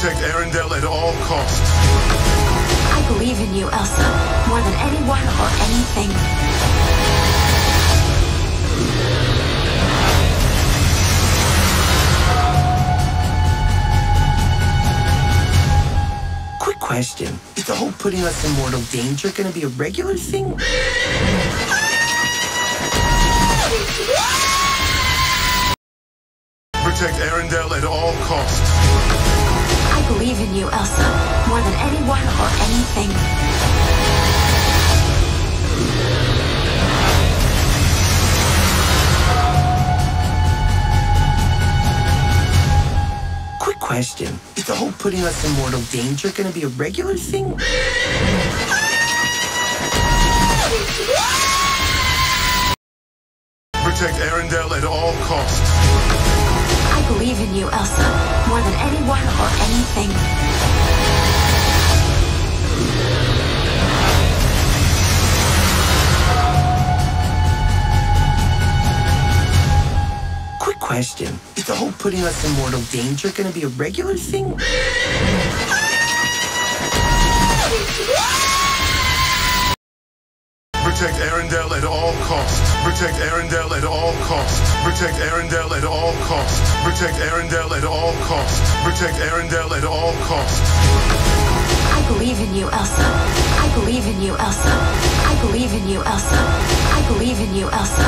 Protect Arendelle at all costs. I believe in you, Elsa, more than anyone or anything. Quick question. Is the whole putting us in mortal danger gonna be a regular thing? Protect Arendelle at all costs. I believe in you, Elsa, more than anyone or anything. Quick question. Is the whole putting us in mortal danger gonna be a regular thing? Protect Arendelle at all costs. I believe in you, Elsa, more than anyone or anything. Quick question. Is the whole putting us in mortal danger gonna be a regular thing? Protect Arendelle at all costs. Protect Arendelle at all costs. Protect Arendelle at all costs. Protect Arendelle at all costs. Protect Arendelle at all costs. I believe in you, Elsa. I believe in you, Elsa. I believe in you, Elsa. I believe in you, Elsa.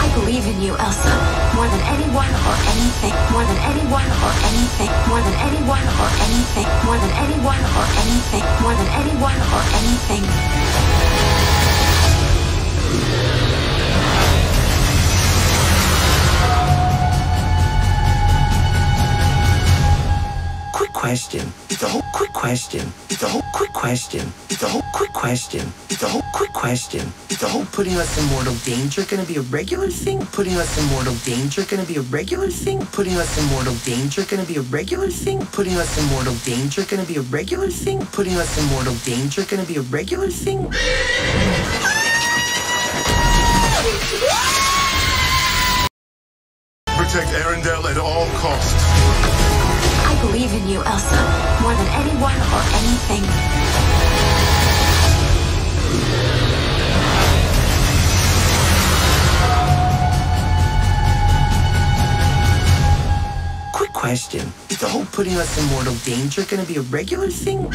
I believe in you, Elsa. More than anyone or anything. More than anyone or anything. More than anyone or anything. More than anyone or anything. More than anyone or anything. Quick question. Is the whole quick question. Is the whole quick question. Is the whole quick question. Is the whole quick question. Is the whole putting us in mortal danger gonna be a regular thing? Putting us in mortal danger gonna be a regular thing? Putting us in mortal danger gonna be a regular thing? Putting us in mortal danger gonna be a regular thing? Putting us in mortal danger gonna be a regular thing? Protect Arendelle at all costs. I believe in you, Elsa. More than anyone or anything. Quick question. Is the whole putting us in mortal danger gonna be a regular thing?